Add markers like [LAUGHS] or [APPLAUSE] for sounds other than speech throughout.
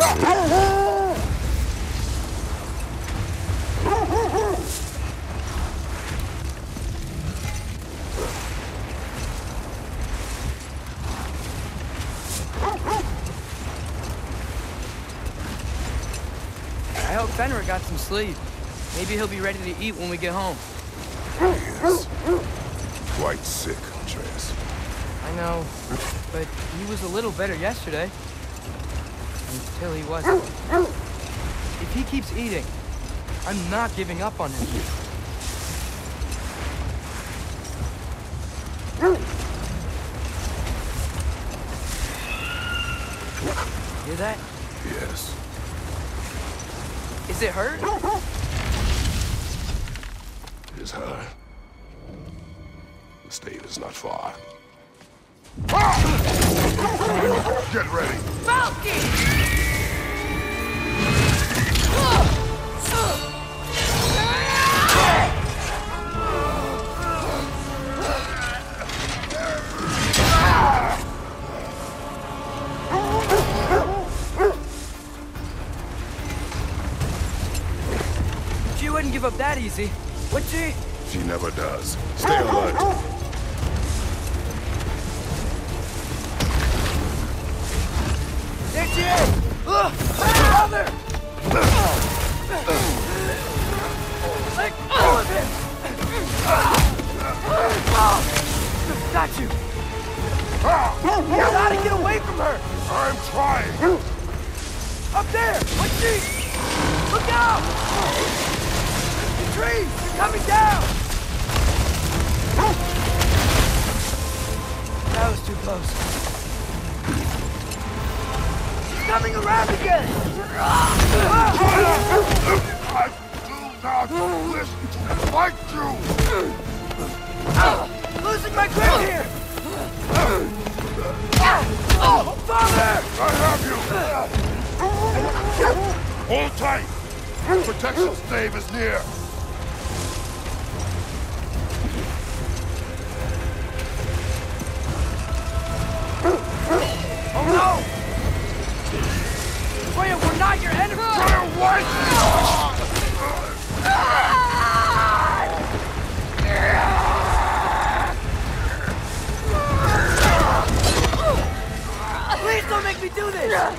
I hope Fenrir got some sleep. Maybe he'll be ready to eat when we get home. Yes. Quite sick, Atreus. I know, but he was a little better yesterday. Until he wasn't. If he keeps eating, I'm not giving up on him. Hear that? Yes. Is it hurt? It is her. The stave is not far. Get ready! She would she? She never does. Stay alert. Coming down! That was too close. Coming around again! I do not wish to fight you! Losing my grip here! Father! I have you! Hold tight! Protection stave is near! No! Freya, we're not your enemy! Fire white! Please don't make me do this!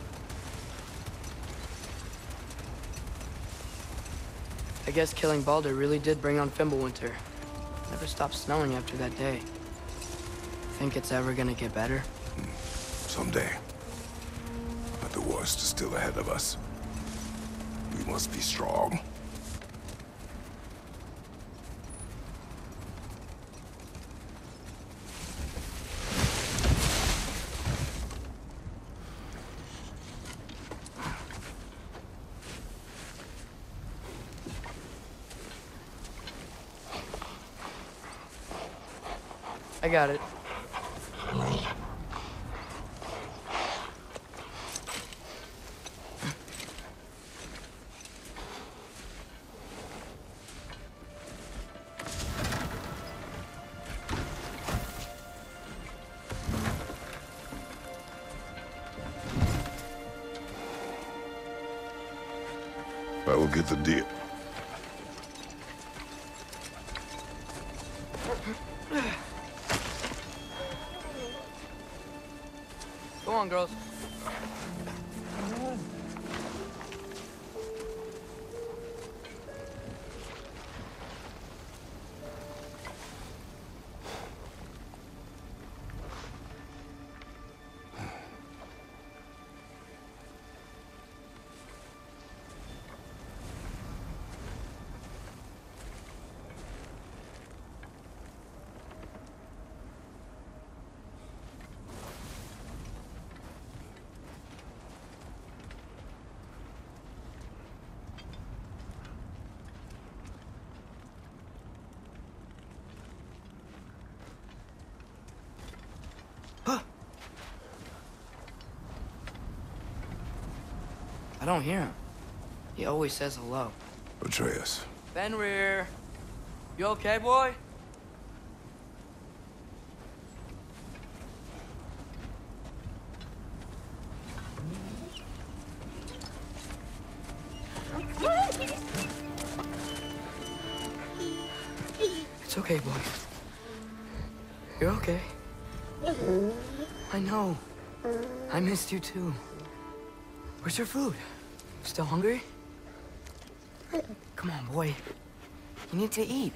I guess killing Balder really did bring on Fimbulwinter. Never stopped snowing after that day. Think it's ever gonna get better? Hmm. Someday. But the worst is still ahead of us. We must be strong. Got it. I don't hear him. He always says hello. Atreus. Fenrir. You okay, boy? It's okay, boy. You're okay. I know. I missed you too. Where's your food? Still hungry? Come on, boy. You need to eat.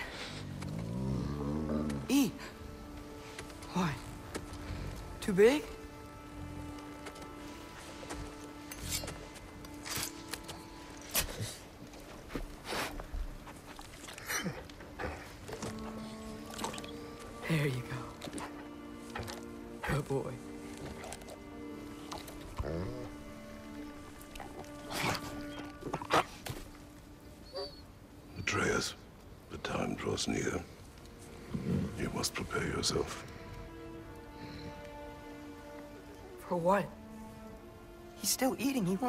Eat. What? Too big?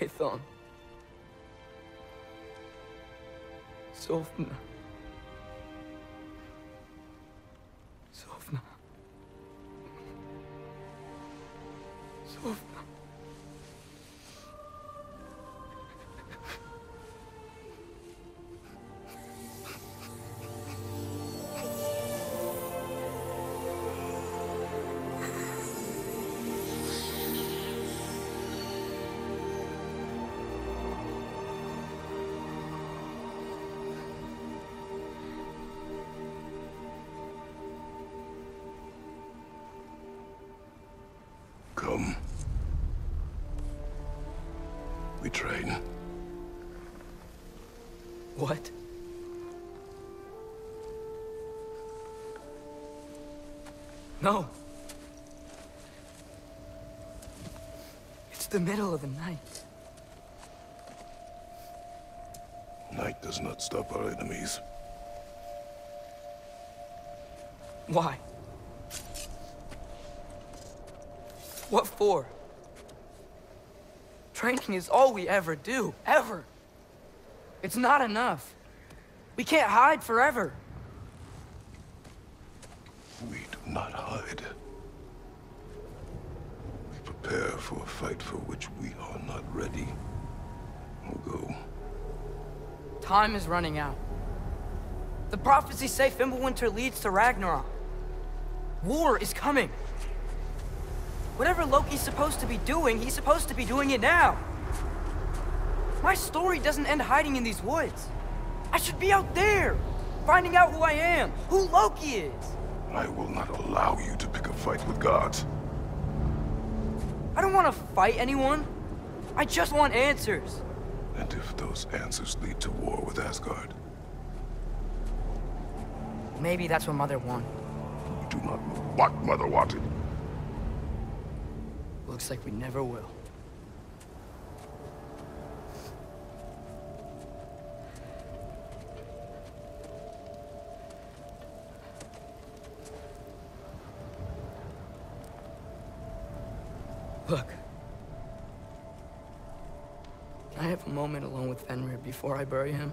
Hethon. Sofna. The middle of the night. Night does not stop our enemies. Why? What for? Training is all we ever do, ever. It's not enough. We can't hide forever. We do not hide. We prepare for a fight for which we are not ready. We'll go. Time is running out. The prophecies say Fimbulwinter leads to Ragnarok. War is coming. Whatever Loki's supposed to be doing, he's supposed to be doing it now. My story doesn't end hiding in these woods. I should be out there, finding out who I am, who Loki is. I will not allow you to pick a fight with gods. I don't want to fight anyone. I just want answers. And if those answers lead to war with Asgard, Maybe that's what Mother wanted. you do not know what Mother wanted. Looks like we never will. Before I bury him?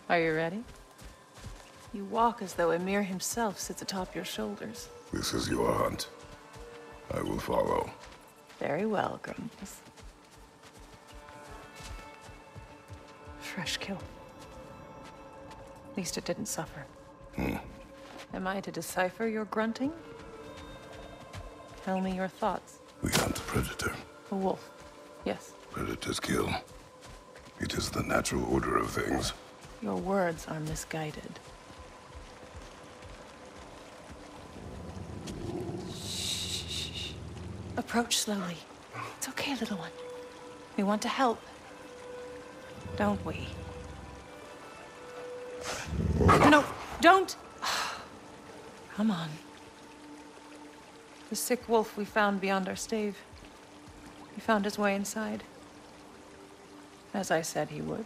Are you ready? You walk as though Ymir himself sits atop your shoulders. this is your hunt. I will follow. Very well, Grumpus. Fresh kill. At least it didn't suffer. Hmm. Am I to decipher your grunting? Tell me your thoughts. We hunt the predator. A wolf. Yes. Predators kill. It is the natural order of things. Your words are misguided. Shh. Approach slowly. It's okay, little one. We want to help. Don't we? No, don't! [SIGHS] Come on. The sick wolf we found beyond our stave. He found his way inside. As I said he would.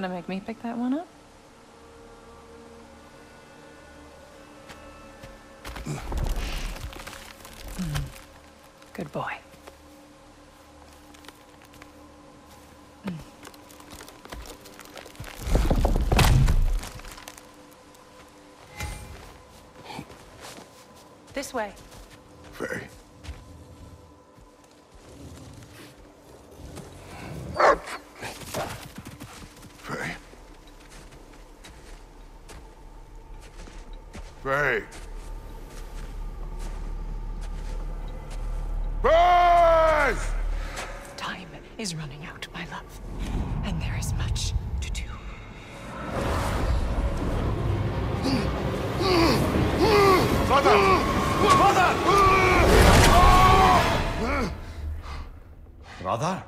Gonna make me pick that one up? Hmm. Good boy. This way. Faye. Faye. Faye. Faye! Time is running out, my love. And there is much to do. Brother?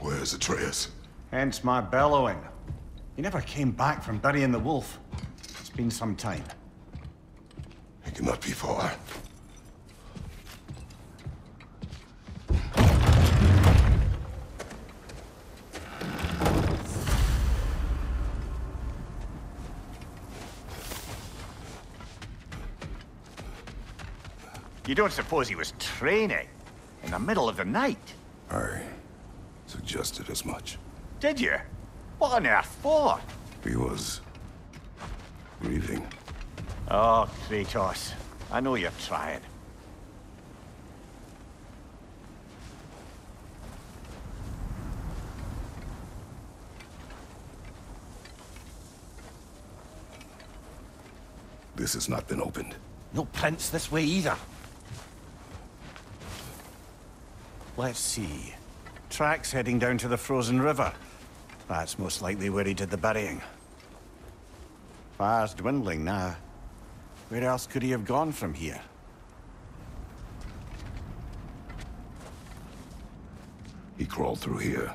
Where's Atreus? Hence my bellowing. He never came back from burying the wolf. It's been some time. He cannot be far. You don't suppose he was training in the middle of the night? I suggested as much. Did you? What on earth for? He was grieving. Oh, Kratos. I know you're trying. This has not been opened. No prints this way either. Let's see. Tracks heading down to the frozen river. That's most likely where he did the burying. Fire's dwindling now. Where else could he have gone from here? He crawled through here.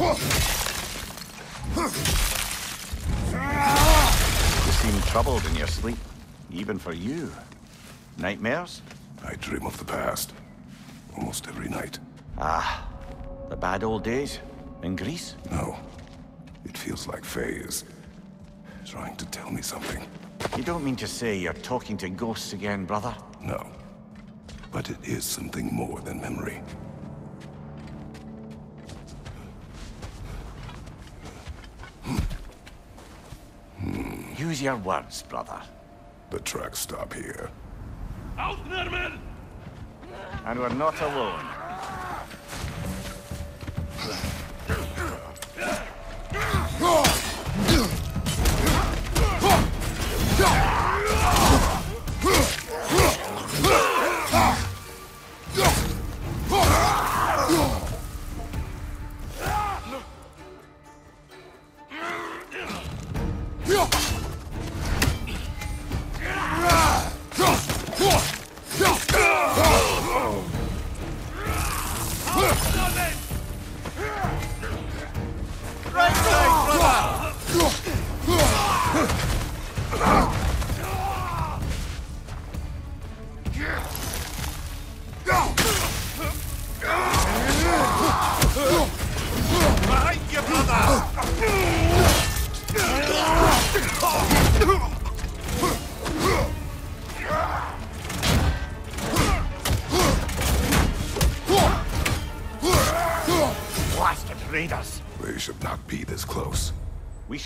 You seem troubled in your sleep, even for you. Nightmares? I dream of the past. Almost every night. Ah, the bad old days? In Greece? No. It feels like Faye is... trying to tell me something. You don't mean to say you're talking to ghosts again, brother? No. But it is something more than memory. Use your words, brother. The tracks stop here. And we're not alone.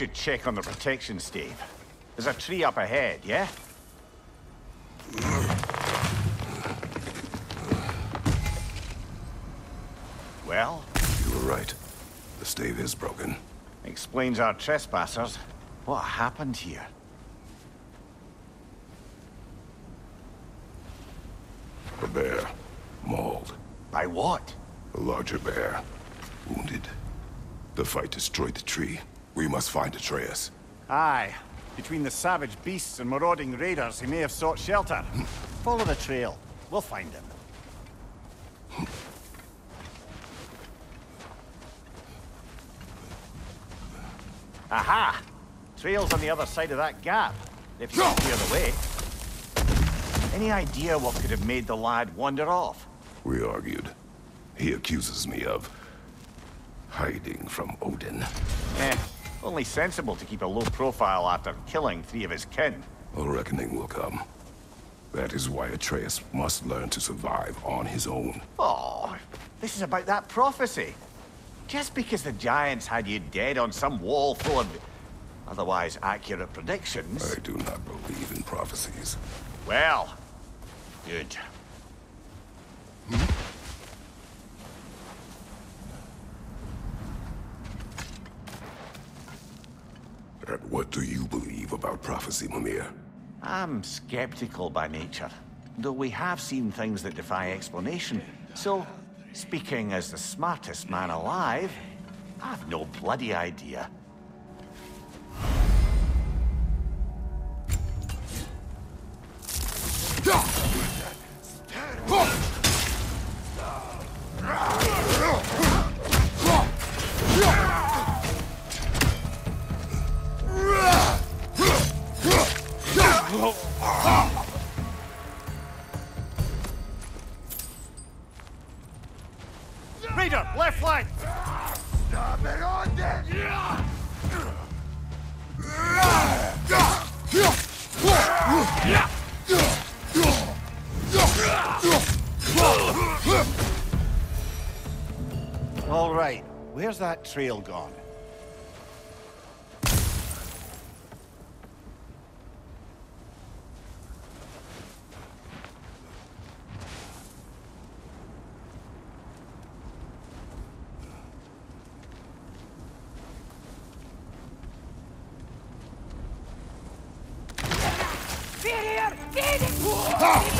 Should check on the protection stave. There's a tree up ahead, yeah? Well, You were right. The stave is broken. explains our trespassers. What happened here? A bear. Mauled. By what? A larger bear. Wounded. The fight destroyed the tree. We must find Atreus. Aye. Between the savage beasts and marauding raiders, he may have sought shelter. [LAUGHS] Follow the trail. We'll find him. Aha! Trail's on the other side of that gap, if you can clear the way. Any idea what could have made the lad wander off? We argued. He accuses me of... hiding from Odin. Eh, only sensible to keep a low profile after killing three of his kin. A reckoning will come. That is why Atreus must learn to survive on his own. Oh, this is about that prophecy. Just because the Giants had you dead on some wall full of otherwise accurate predictions. I do not believe in prophecies. Well, good. And what do you believe about prophecy, Mimir? I'm skeptical by nature, though we have seen things that defy explanation. So, speaking as the smartest man alive, I've no bloody idea. Trail gone? Raider,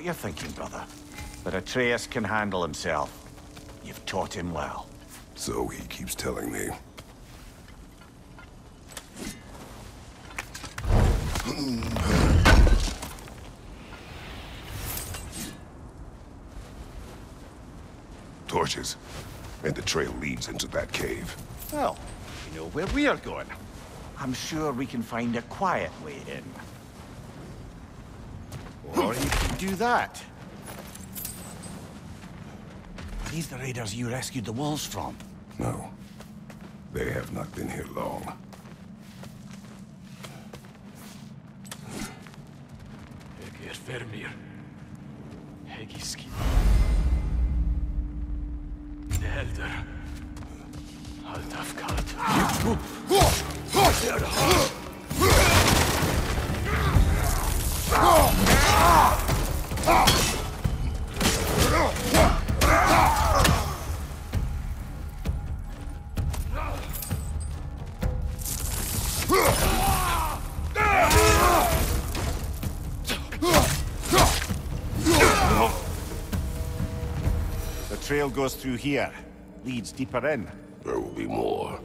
what you're thinking, brother. But Atreus can handle himself. You've taught him well. So he keeps telling me. Torches. And the trail leads into that cave. Well, we know where we are going. I'm sure we can find a quiet way in. Or you do that. Are these the raiders you rescued the wolves from? No. They have not been here long. Ég er fermir. Hegiski. Elder. Alltaf kalt. The trail goes through here. Leads deeper in. There will be more.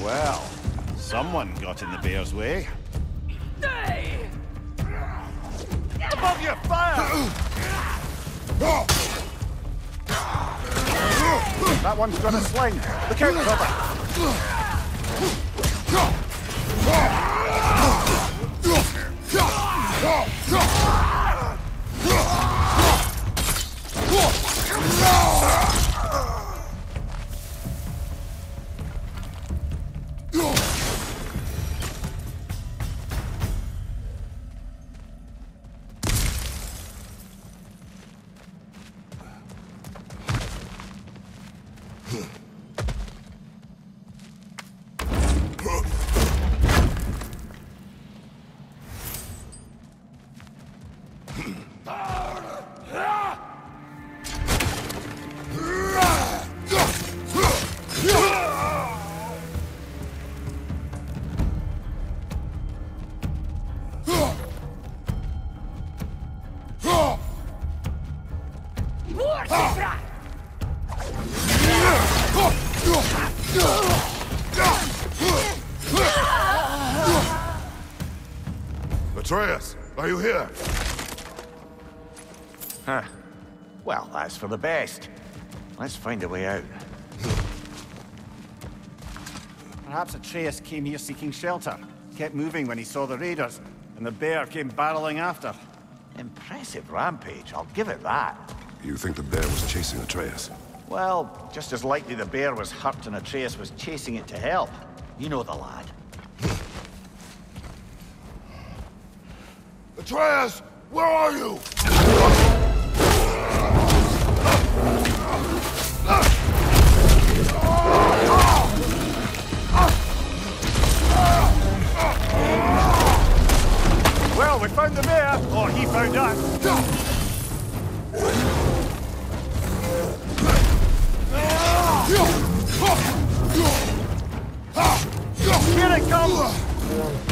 Well, someone got in the bear's way. Above your fire! That one's got a sling. Look out, brother. Atreus, for the best. Let's find a way out. Perhaps Atreus came here seeking shelter. Kept moving when he saw the raiders, and the bear came barreling after. Impressive rampage, I'll give it that. You think the bear was chasing Atreus? Well, just as likely the bear was hurt and Atreus was chasing it to help. You know the lad. Atreus, where are you? We found the bear, or oh, he found us. Here it comes!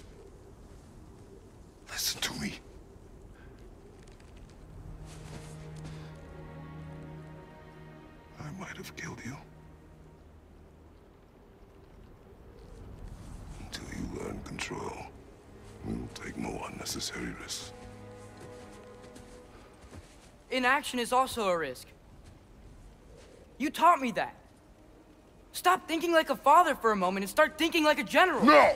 Inaction is also a risk. You taught me that. Stop thinking like a father for a moment and start thinking like a general. No!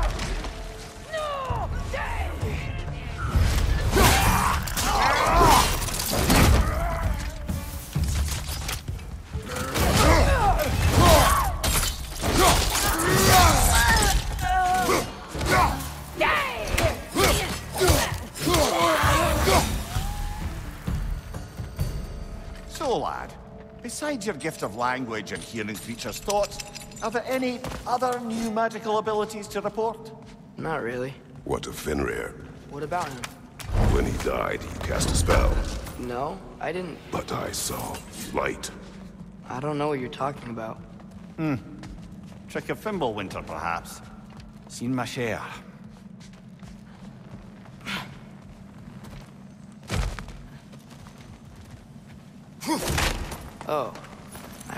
Besides your gift of language and hearing creatures' thoughts, are there any other new magical abilities to report? Not really. What of Fenrir? What about him? When he died, he cast a spell. No, I didn't. But I saw light. I don't know what you're talking about. Hmm. Trick of Fimbulwinter, perhaps? Seen my share. Oh,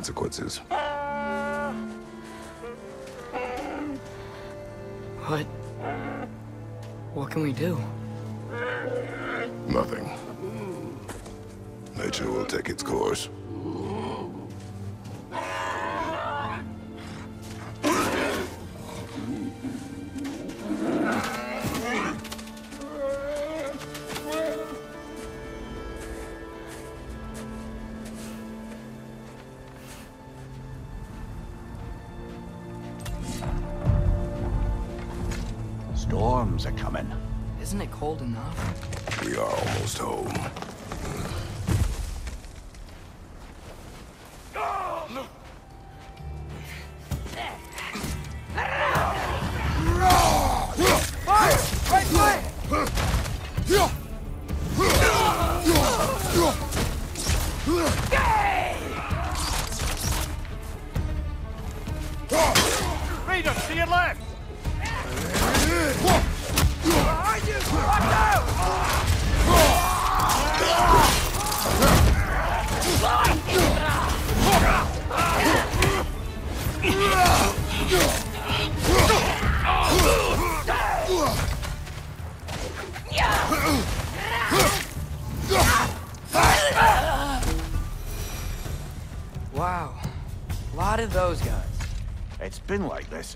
Consequences. What? What can we do? Storms are coming. Isn't it cold enough? We are almost home.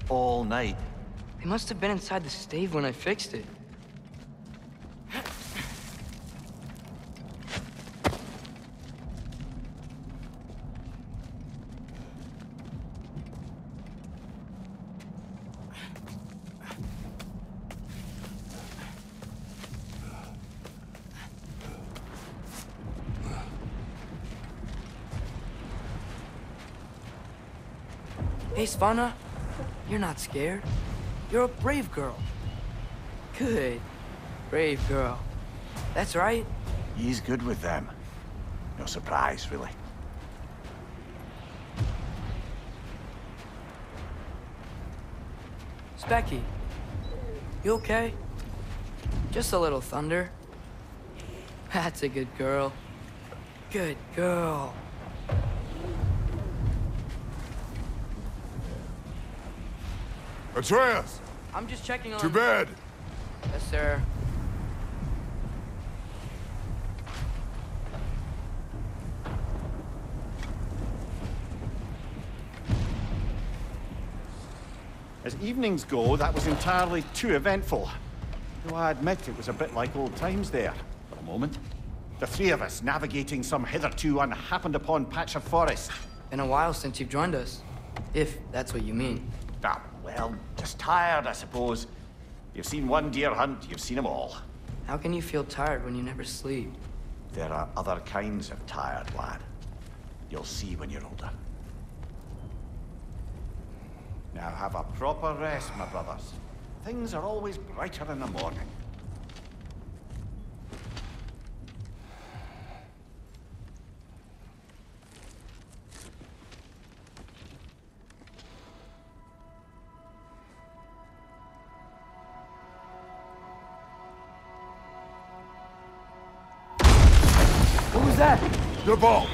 All night. They must have been inside the stave when I fixed it. Hey, Svanna. You're not scared. You're a brave girl. Good. Brave girl. That's right. He's good with them. No surprise, really. Speki. You okay? Just a little thunder. That's a good girl. Good girl. Atreus! I'm just checking on... To bed! Yes, sir. As evenings go, that was entirely too eventful. Though I admit it was a bit like old times there, for a moment. The three of us navigating some hitherto unhappened upon patch of forest. Been a while since you've joined us. If that's what you mean. Ah, well, just tired, I suppose. You've seen one deer hunt, you've seen them all. How can you feel tired when you never sleep? There are other kinds of tired, lad. You'll see when you're older. Now have a proper rest, my brothers. Things are always brighter in the morning. The ball.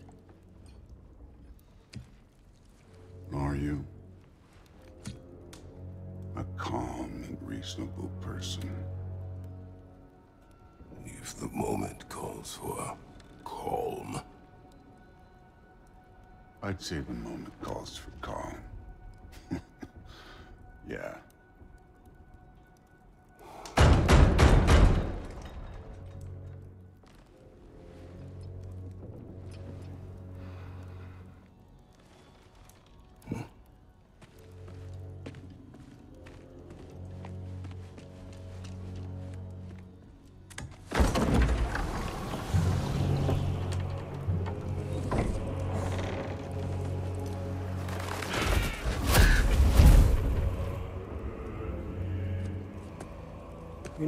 The moment calls for calm.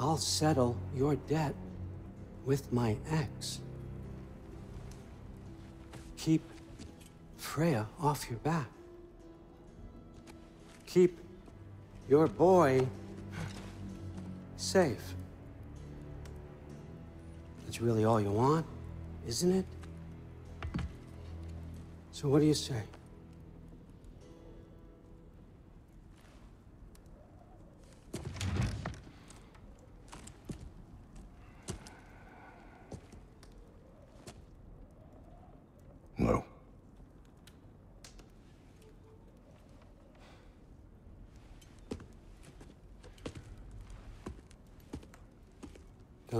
I'll settle your debt with my ex. Keep Freya off your back. Keep your boy safe. That's really all you want, isn't it? So what do you say? No. Don't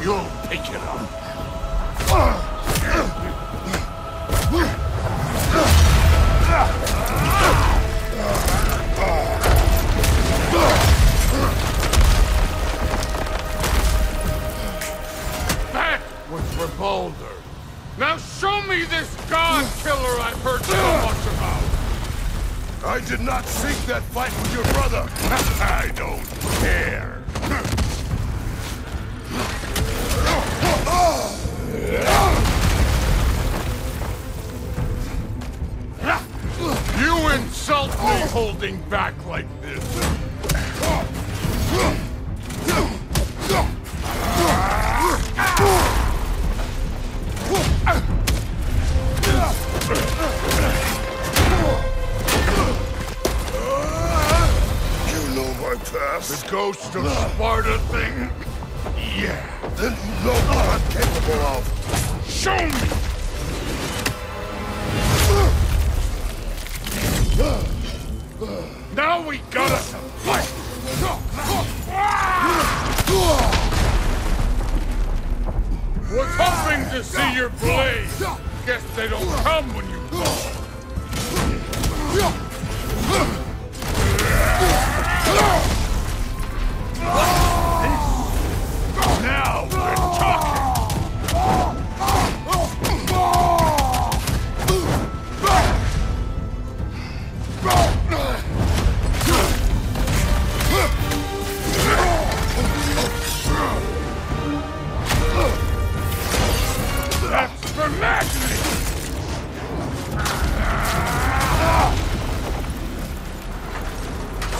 You'll pick it up.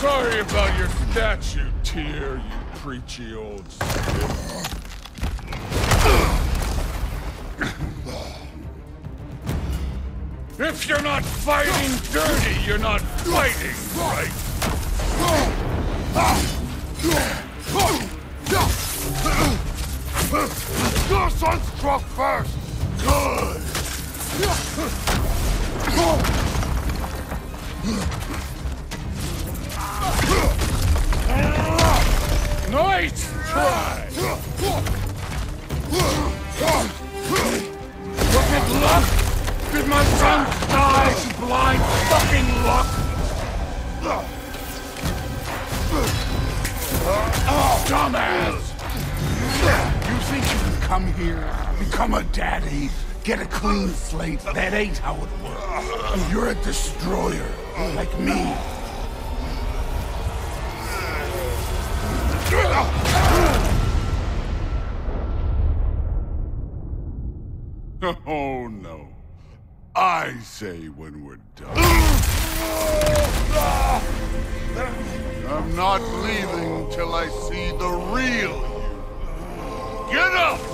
Sorry about your statue, Tyr, you preachy old. If you're not fighting dirty, you're not fighting right. Your son struck first! Good! Nice try! At luck! Did my son die blind fucking luck? Dumbass! You think you can come here, become a daddy, get a clean slate? That ain't how it works. You're a destroyer, like me. [LAUGHS] Oh no. I say when we're done. I'm not leaving till I see the real you. Get up!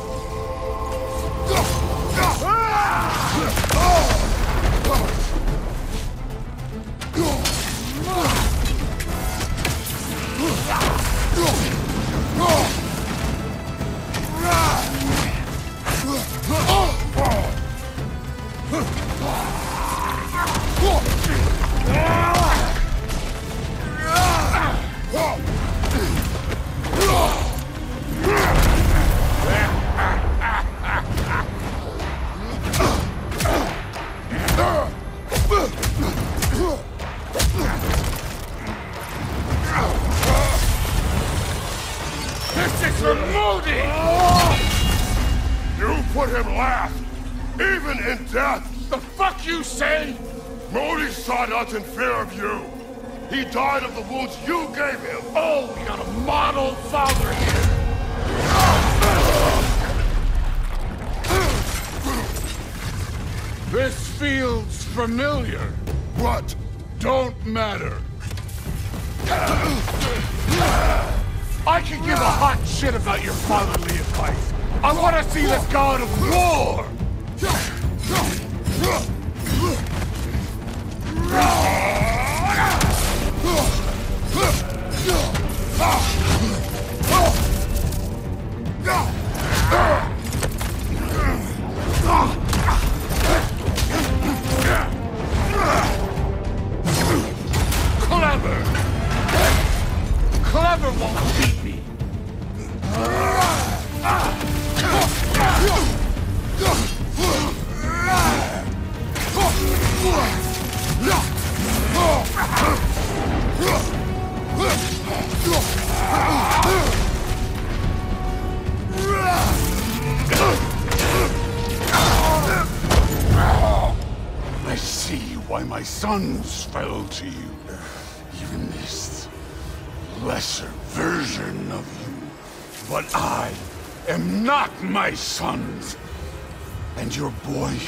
In fear of you. He died of the wounds you gave him. Oh, we got a model father here! This feels familiar. What? Don't matter. I can give a hot shit about your fatherly advice. I want to see the god of war! Clever! But I am not my sons. And your boy,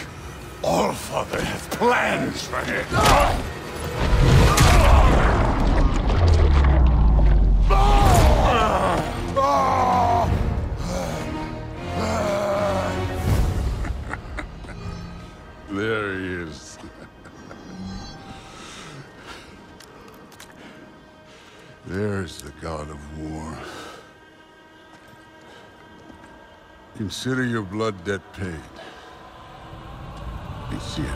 Allfather, has plans for him. Consider your blood debt paid. Be seeing you.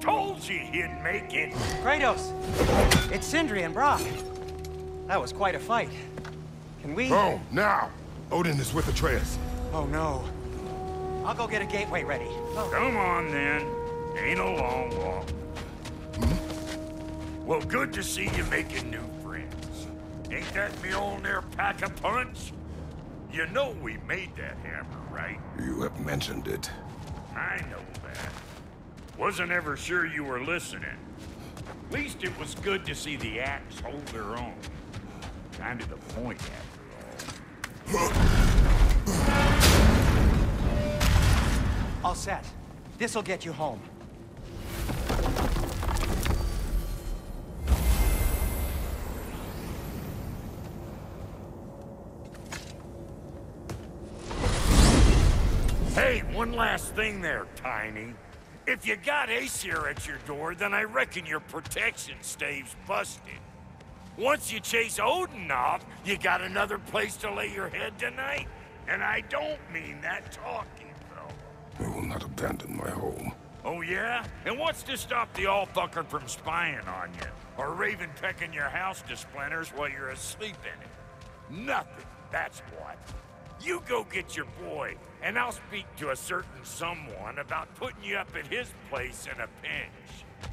Told you he'd make it. Kratos! It's Sindri and Brok. That was quite a fight. Can we... Oh, now! Odin is with Atreus. Oh, no. I'll go get a gateway ready. Oh. Come on, then. Ain't a long walk. Well, good to see you making new friends. Ain't that Mjolnir pack a punch? You know we made that hammer, right? You have mentioned it. I know that. Wasn't ever sure you were listening. At least it was good to see the axe hold their own. Kind of the point, after all. All set. This'll get you home. One last thing there, Tiny. If you got Aesir at your door, then I reckon your protection stave's busted. Once you chase Odin off, you got another place to lay your head tonight? And I don't mean that talking, though. I will not abandon my home. Oh, yeah? And what's to stop the all-fucker from spying on you? Or Raven pecking your house to splinters while you're asleep in it? Nothing, that's what. You go get your boy, and I'll speak to a certain someone about putting you up at his place in a pinch.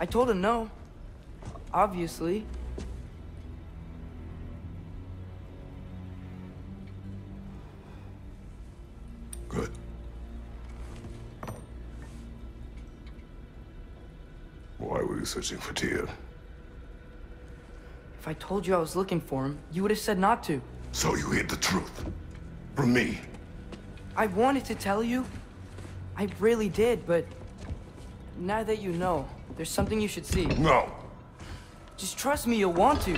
I told him no. Obviously. Good. Why were you searching for Tyr? If I told you I was looking for him, you would have said not to. So you hid the truth. From me. I wanted to tell you. I really did, but... Now that you know, there's something you should see. No. Just trust me, you'll want to.